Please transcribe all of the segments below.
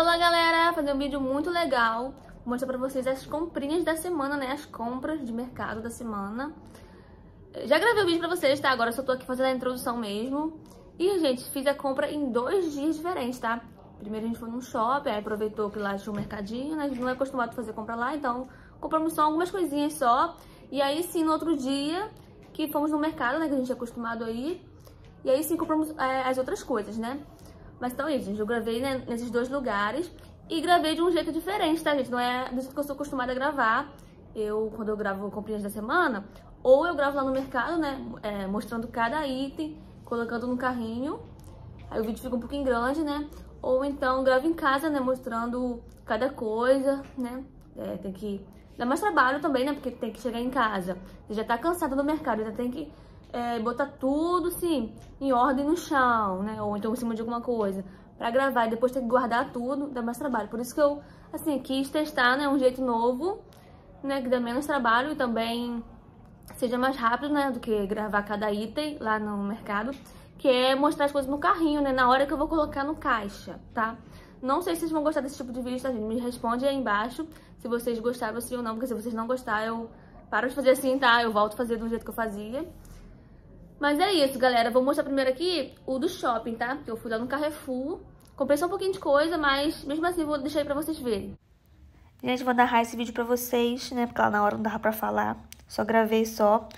Olá galera, fazer um vídeo muito legal. Vou mostrar pra vocês as comprinhas da semana, né, as compras de mercado da semana. Já gravei o vídeo pra vocês, tá, agora só tô aqui fazendo a introdução mesmo. E, gente, fiz a compra em dois dias diferentes, tá? Primeiro a gente foi num shopping, aí aproveitou que lá tinha um mercadinho, né, a gente não é acostumado a fazer compra lá, então compramos só algumas coisinhas só. E aí sim, no outro dia, que fomos no mercado, né, que a gente é acostumado a ir. E aí sim compramos é, as outras coisas, né mas então, é gente, eu gravei né, nesses dois lugares e gravei de um jeito diferente, tá, gente? Não é do jeito que eu sou acostumada a gravar. Eu, quando eu gravo comprinhas da semana, ou eu gravo lá no mercado, né, é, mostrando cada item, colocando no carrinho. Aí o vídeo fica um pouquinho grande, né? Ou então gravo em casa, né, mostrando cada coisa, né? É, tem que... Dá mais trabalho também, né? Porque tem que chegar em casa. Você já tá cansado do mercado, já tem que é, botar tudo, assim, em ordem no chão, né? Ou então em cima de alguma coisa. Pra gravar e depois ter que guardar tudo, dá mais trabalho. Por isso que eu, assim, quis testar, né? Um jeito novo, né? Que dá menos trabalho e também seja mais rápido, né? Do que gravar cada item lá no mercado. Que é mostrar as coisas no carrinho, né? Na hora que eu vou colocar no caixa, tá? Não sei se vocês vão gostar desse tipo de vídeo, tá, gente? Me responde aí embaixo se vocês gostaram assim ou não. Porque se vocês não gostarem, eu paro de fazer assim, tá? Eu volto a fazer do jeito que eu fazia. Mas é isso, galera. Vou mostrar primeiro aqui o do shopping, tá? Que eu fui lá no Carrefour. Comprei só um pouquinho de coisa, mas mesmo assim vou deixar aí pra vocês verem. Gente, vou narrar esse vídeo pra vocês, né? Porque lá na hora não dava pra falar. Só gravei só.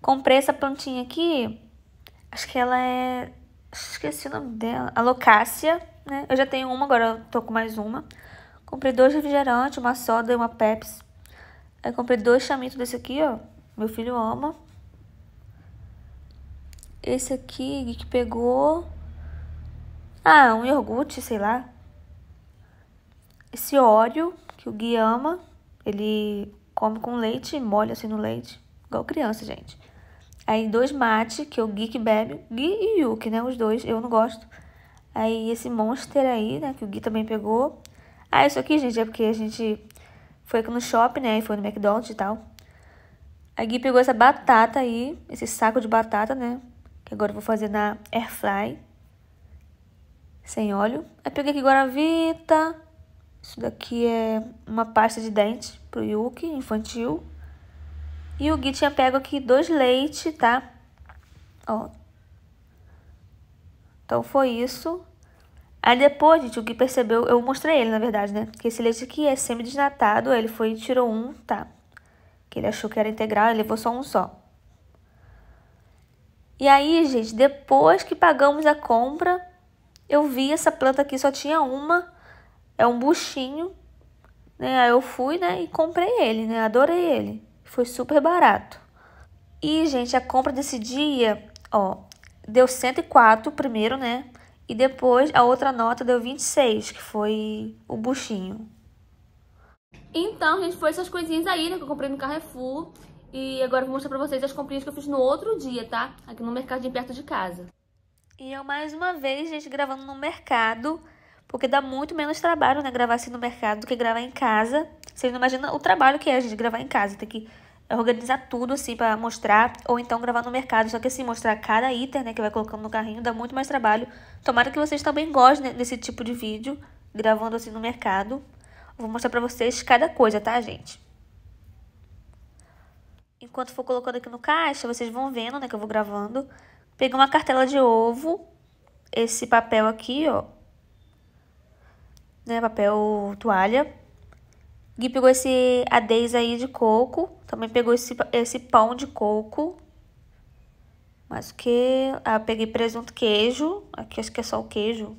Comprei essa plantinha aqui. Acho que ela é... Esqueci o nome dela. Alocácia, né? Eu já tenho uma, agora tô com mais uma. Comprei dois refrigerantes, uma soda e uma Pepsi. Aí comprei dois chamitos desse aqui, ó. Meu filho ama. Esse aqui que pegou... Ah, um iogurte, sei lá. Esse óleo que o Gui ama. Ele come com leite, molha assim no leite. Igual criança, gente. Aí dois mate, que é o Gui que bebe. Gui e Yuki, né? Os dois, eu não gosto. Aí esse Monster aí, né? Que o Gui também pegou. Ah, isso aqui, gente, é porque a gente foi aqui no shopping, né? E foi no McDonald's e tal. A Gui pegou essa batata aí, esse saco de batata, né? Que agora eu vou fazer na air fry, sem óleo. Aí peguei aqui Guaravita, isso daqui é uma pasta de dente pro Yuki, infantil. E o Gui tinha pego aqui dois leite, tá? Ó. Então foi isso. Aí depois, gente, o Gui percebeu, eu mostrei ele, na verdade, né? Que esse leite aqui é semi-desnatado, ele foi e tirou um, tá? Que ele achou que era integral, ele levou só um só. E aí, gente, depois que pagamos a compra, eu vi essa planta aqui, só tinha uma. É um buchinho. Né? Aí eu fui, né, e comprei ele, né? Adorei ele. Foi super barato. E, gente, a compra desse dia, ó, deu 104 primeiro, né? E depois a outra nota deu 26, que foi o buchinho. Então, gente, foi essas coisinhas aí, né, que eu comprei no Carrefour. E agora eu vou mostrar pra vocês as comprinhas que eu fiz no outro dia, tá? Aqui no mercadinho perto de casa. E eu mais uma vez, gente, gravando no mercado, porque dá muito menos trabalho, né, gravar assim no mercado do que gravar em casa. Vocês não imaginam o trabalho que é, gente, gravar em casa. Tem que organizar tudo, assim, pra mostrar, ou então gravar no mercado. Só que, assim, mostrar cada item, né, que vai colocando no carrinho, dá muito mais trabalho. Tomara que vocês também gostem desse tipo de vídeo, gravando assim no mercado. vou mostrar pra vocês cada coisa, tá, gente? Enquanto for colocando aqui no caixa, vocês vão vendo, né, que eu vou gravando. Peguei uma cartela de ovo, esse papel aqui, ó. Né, papel toalha. Gui pegou esse adês aí de coco. Também pegou esse, esse pão de coco. Mas o que... Ah, peguei presunto queijo. Aqui acho que é só o queijo.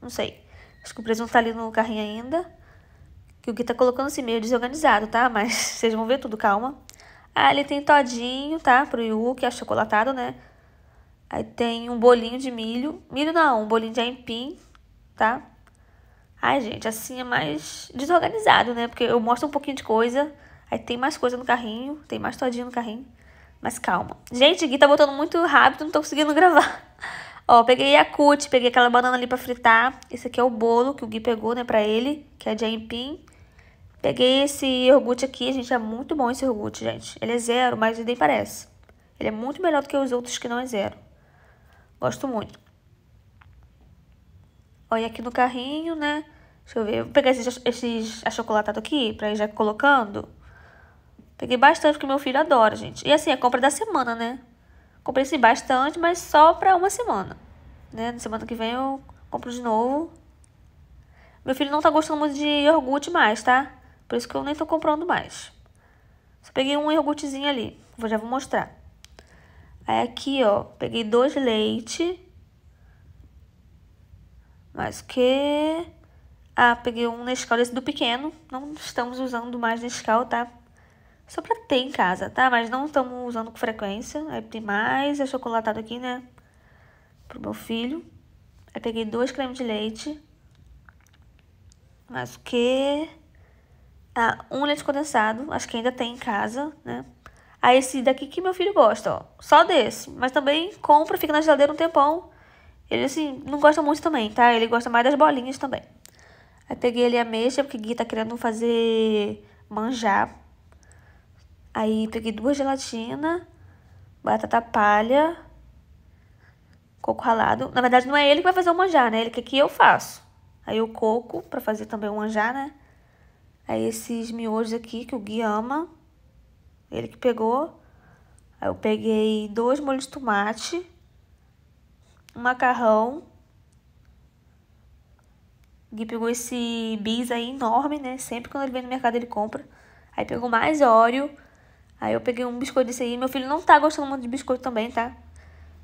Não sei. Acho que o presunto tá ali no carrinho ainda. Que o Gui tá colocando assim meio desorganizado, tá? Mas vocês vão ver tudo, calma. Ah, ele tem todinho, tá? Pro Yu, que é achocolatado, né? Aí tem um bolinho de milho. Milho não, um bolinho de aipim, tá? Ai, gente, assim é mais desorganizado, né? Porque eu mostro um pouquinho de coisa, aí tem mais coisa no carrinho, tem mais todinho no carrinho. Mas calma. Gente, Gui tá botando muito rápido, não tô conseguindo gravar. Ó, peguei a cut, peguei aquela banana ali pra fritar. Esse aqui é o bolo que o Gui pegou, né, pra ele, que é de aipim. Peguei esse iogurte aqui, gente, é muito bom esse iogurte, gente. Ele é zero, mas nem parece. Ele é muito melhor do que os outros que não é zero. Gosto muito. Olha aqui no carrinho, né? Deixa eu ver. Vou pegar esses, esses achocolatados aqui pra ir já colocando. Peguei bastante, porque meu filho adora, gente. E assim, é compra da semana, né? Comprei assim bastante, mas só pra uma semana. Né? Na semana que vem eu compro de novo. Meu filho não tá gostando muito de iogurte mais, tá? Por isso que eu nem tô comprando mais. Só peguei um iogurtezinho ali. Vou, já vou mostrar. Aí aqui, ó, peguei dois leite. Mas que... Ah, peguei um Nescau desse do pequeno. Não estamos usando mais Nescau, tá? Só pra ter em casa, tá? Mas não estamos usando com frequência. Aí tem mais achocolatado aqui, né? Pro meu filho. Aí peguei dois cremes de leite. Mas o que... Ah, um leite condensado. Acho que ainda tem em casa, né? Aí esse daqui que meu filho gosta, ó. Só desse. Mas também compra, fica na geladeira um tempão. Ele, assim, não gosta muito também, tá? Ele gosta mais das bolinhas também. Aí peguei ali a mexa, porque Gui tá querendo fazer manjar. Aí peguei duas gelatinas, batata palha, coco ralado. Na verdade, não é ele que vai fazer o manjar, né? Ele quer que eu faço. Aí o coco, pra fazer também o manjar, né? Aí esses miojos aqui, que o Gui ama. Ele que pegou. Aí eu peguei dois molhos de tomate, um macarrão. O Gui pegou esse bis aí enorme, né? Sempre quando ele vem no mercado ele compra. Aí pegou mais óleo. Aí eu peguei um biscoito desse aí. Meu filho não tá gostando muito de biscoito também, tá?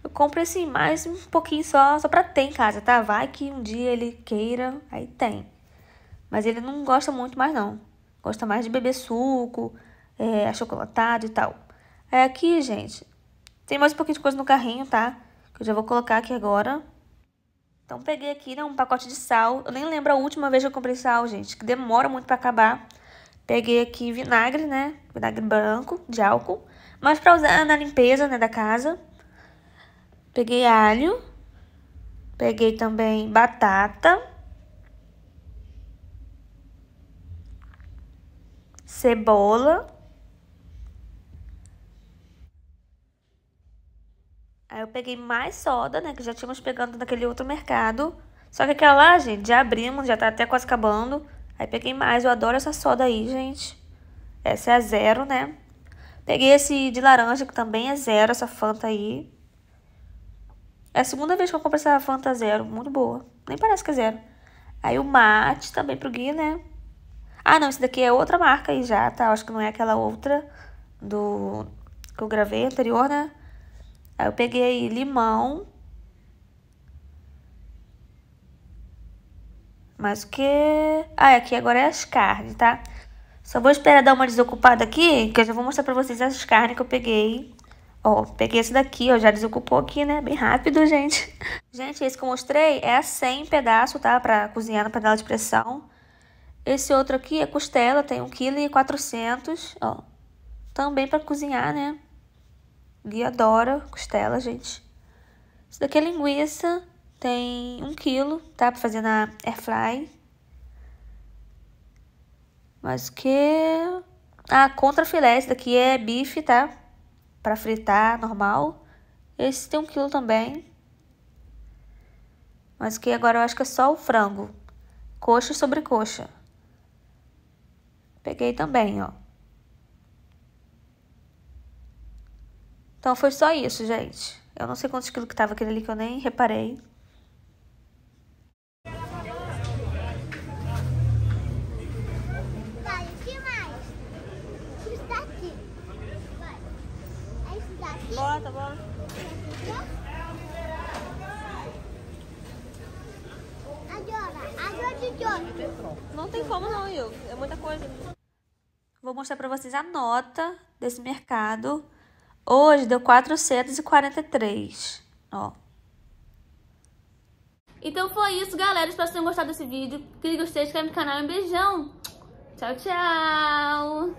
Eu compro assim, mais um pouquinho só, só pra ter em casa, tá? Vai que um dia ele queira, aí tem. Mas ele não gosta muito mais, não. Gosta mais de beber suco, é, achocolatado e tal. Aí aqui, gente, tem mais um pouquinho de coisa no carrinho, tá? Que eu já vou colocar aqui agora. Então, peguei aqui, né, um pacote de sal. Eu nem lembro a última vez que eu comprei sal, gente, que demora muito pra acabar. Peguei aqui vinagre, né, vinagre branco, de álcool. Mas pra usar na limpeza, né, da casa. Peguei alho. Peguei também batata. Cebola. Aí eu peguei mais soda, né? Que já tínhamos pegando naquele outro mercado. Só que aquela lá, gente, já abrimos, já tá até quase acabando. Aí peguei mais, eu adoro essa soda aí, gente. Essa é a zero, né? Peguei esse de laranja, que também é zero, essa Fanta aí. É a segunda vez que eu compro essa Fanta zero, muito boa. Nem parece que é zero. Aí o mate também pro Gui, né? Ah, não, esse daqui é outra marca aí já, tá? Acho que não é aquela outra do que eu gravei anterior, né? Aí eu peguei limão. Mas o que... Ah, aqui agora é as carnes, tá? Só vou esperar dar uma desocupada aqui, que eu já vou mostrar pra vocês as carnes que eu peguei. Ó, peguei esse daqui, ó, já desocupou aqui, né? Bem rápido, gente. Gente, esse que eu mostrei é a 100 pedaço, tá? Pra cozinhar na panela de pressão. Esse outro aqui é costela, tem 1,4 kg, ó. Também pra cozinhar, né? Gui adora costela, gente. Esse daqui é linguiça, tem 1 kg, tá? Pra fazer na airfry. Mas que... Ah, contra filé, esse daqui é bife, tá? Pra fritar, normal. Esse tem 1 kg também. Mas que agora eu acho que é só o frango. Coxa sobre coxa. Peguei também, ó. Então foi só isso, gente. Eu não sei quantos quilos que tava aquele ali que eu nem reparei. Bota, bota. Não tem como não, Will. É muita coisa. Mostrar pra vocês a nota desse mercado. Hoje deu 443, ó. Então foi isso, galera. Espero que tenham gostado desse vídeo. Se gostei, inscreve no canal. Um beijão. Tchau, tchau.